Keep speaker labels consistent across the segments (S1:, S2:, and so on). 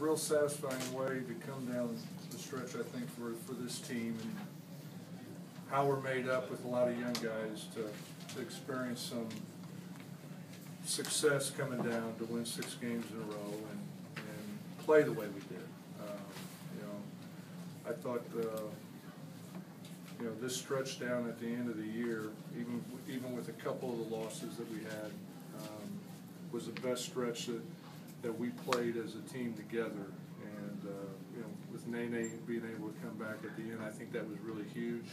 S1: real satisfying way to come down the stretch, I think, for, for this team and how we're made up with a lot of young guys to, to experience some success coming down to win six games in a row and, and play the way we did. Um, You know, I thought, uh, you know, this stretch down at the end of the year, even, even with a couple of the losses that we had, um, was the best stretch that, that we played as a team together. And, uh, you know, with Nene being able to come back at the end, I think that was really huge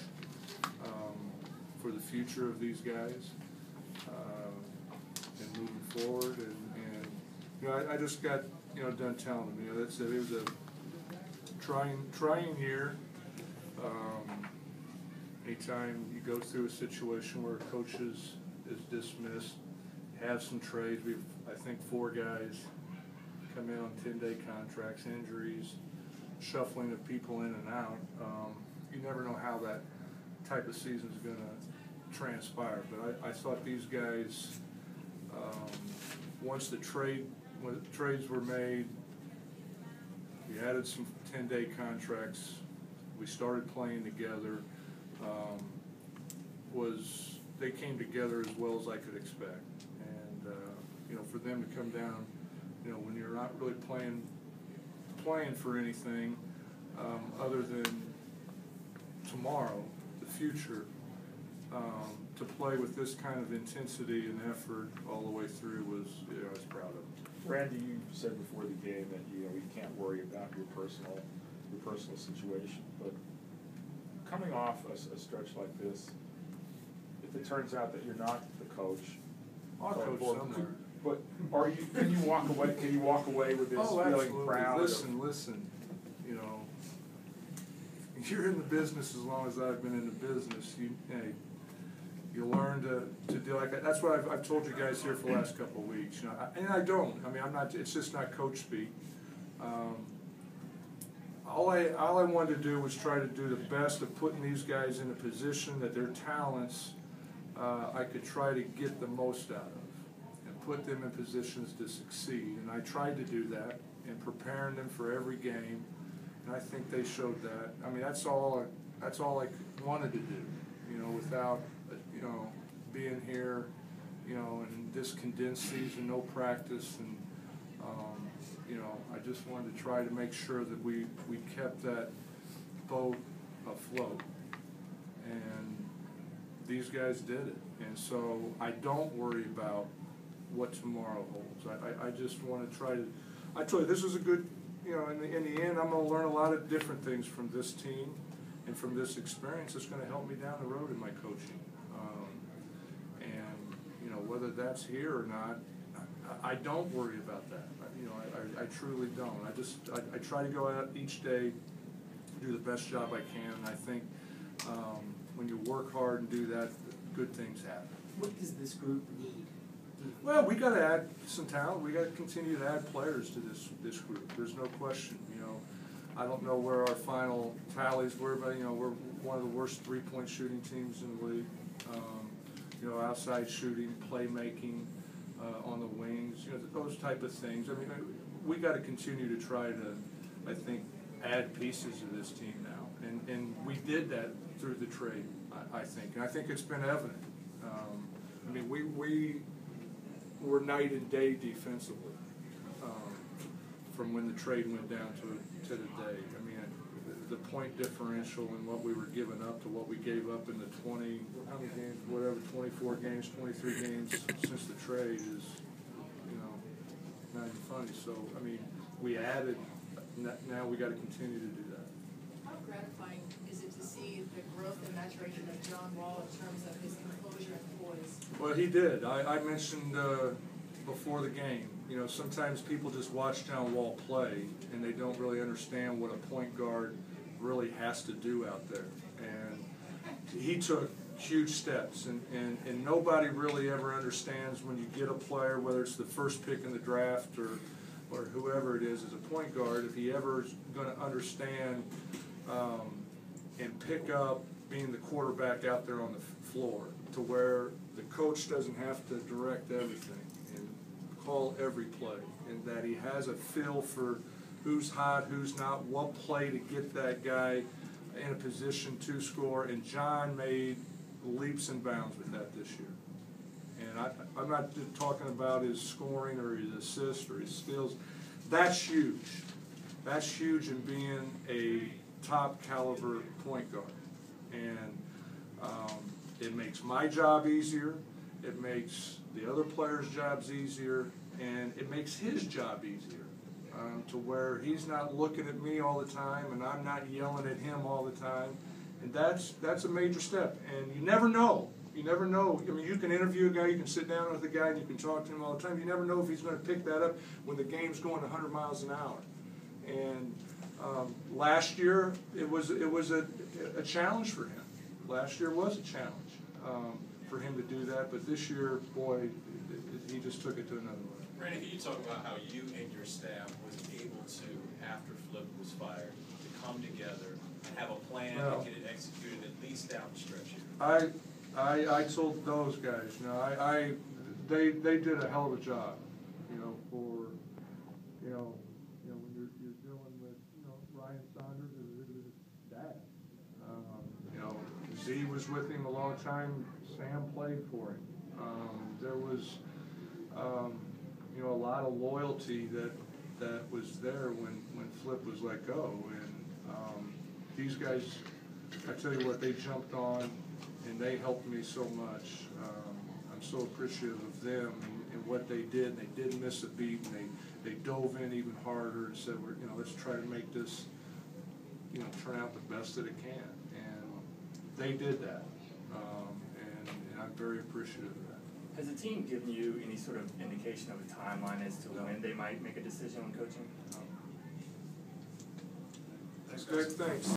S1: um, for the future of these guys uh, and moving forward. And, and you know, I, I just got, you know, done telling them, you know, that's, it was a trying, trying year. Um, anytime you go through a situation where a coach is, is dismissed, have some trades, we've, I think, four guys come in on ten-day contracts, injuries, shuffling of people in and out. Um, you never know how that type of season's gonna transpire, but I, I thought these guys, um, once the trade, when the trades were made, we added some ten-day contracts, we started playing together, um, was, they came together as well as I could expect. And, uh, you know, for them to come down, you know, when you're not really playing, playing for anything, um, other than tomorrow, the future, um, to play with this kind of intensity and effort all the way through was, you know, I was proud of.
S2: Randy, you said before the game that, you know, you can't worry about your personal, your personal situation, but coming off a stretch like this, if it turns out that you're not the coach.
S1: I'll coach somewhere.
S2: But are you, can you walk away, can you walk away with this
S1: Oh,
S2: feeling
S1: absolutely.
S2: proud? of-
S1: Listen, listen, you know, you're in the business as long as I've been in the business, you, hey, you learn to, to deal like that. That's what I've, I've told you guys here for the last couple of weeks, you know, I- and I don't, I mean, I'm not, it's just not coach speak. Um, All I, all I wanted to do was try to do the best of putting these guys in a position that their talents, uh, I could try to get the most out of put them in positions to succeed. And I tried to do that in preparing them for every game, and I think they showed that. I mean, that's all, I- that's all I wanted to do, you know, without, you know, being here, you know, in this condensed season, no practice, and, um, you know, I just wanted to try to make sure that we, we kept that boat afloat. And these guys did it, and so I don't worry about what tomorrow holds. I, I, I just wanna try to, I told you, this is a good, you know, in the, in the end, I'm gonna learn a lot of different things from this team and from this experience, it's gonna help me down the road in my coaching. Um, And, you know, whether that's here or not, I, I don't worry about that, I- you know, I, I, truly don't. I just, I, I try to go out each day, do the best job I can, and I think, um, when you work hard and do that, good things happen.
S3: What does this group need?
S1: Well, we gotta add some talent, we gotta continue to add players to this, this group, there's no question, you know. I don't know where our final tallies were, but, you know, we're one of the worst three-point shooting teams in the league. Um, You know, outside shooting, playmaking, uh, on the wings, you know, those type of things. I mean, we gotta continue to try to, I think, add pieces to this team now. And, and we did that through the trade, I, I think, and I think it's been evident. Um, I mean, we, we were night and day defensively, um, from when the trade went down to, to today. I mean, the point differential and what we were giving up to what we gave up in the twenty, how many games, whatever, twenty-four games, twenty-three games since the trade is, you know, not even funny. So, I mean, we added, now we gotta continue to do that.
S4: How gratifying is it to see the growth and maturation of John Wall in terms of his composure?
S1: Well, he did. I, I mentioned, uh, before the game, you know, sometimes people just watch John Wall play and they don't really understand what a point guard really has to do out there. And he took huge steps and, and, and nobody really ever understands when you get a player, whether it's the first pick in the draft or, or whoever it is as a point guard, if he ever is gonna understand, um, and pick up being the quarterback out there on the floor to where the coach doesn't have to direct everything and call every play and that he has a feel for who's hot, who's not, what play to get that guy in a position to score, and John made leaps and bounds with that this year. And I, I'm not just talking about his scoring or his assists or his skills, that's huge. That's huge in being a top caliber point guard. And, um, it makes my job easier, it makes the other players' jobs easier, and it makes his job easier. Um, to where he's not looking at me all the time and I'm not yelling at him all the time. And that's, that's a major step, and you never know, you never know, I mean, you can interview a guy, you can sit down with a guy and you can talk to him all the time, you never know if he's gonna pick that up when the game's going hundred miles an hour. And, um, last year, it was, it was a, a challenge for him. Last year was a challenge, um, for him to do that, but this year, boy, it- it- he just took it to another level.
S3: Randy, can you talk about how you and your staff was able to, after Flip was fired, to come together and have a plan
S1: Well-
S3: and get it executed at least down the stretch here?
S1: I, I, I told those guys, you know, I, I, they, they did a hell of a job, you know, for, you know, you know, when you're, you're dealing with, you know, Ryan Saunders is his dad. Um, You Z was with him a long time, Sam played for him. Um, there was, um, you know, a lot of loyalty that, that was there when, when Flip was let go. And, um, these guys, I tell you what, they jumped on and they helped me so much. Um, I'm so appreciative of them and, and what they did. They didn't miss a beat and they, they dove in even harder and said, we're, you know, let's try to make this, you know, turn out the best that it can. And they did that. Um, and, and I'm very appreciative of that.
S5: Has the team given you any sort of indication of a timeline as to
S1: No.
S5: when they might make a decision on coaching?
S1: Good, thanks.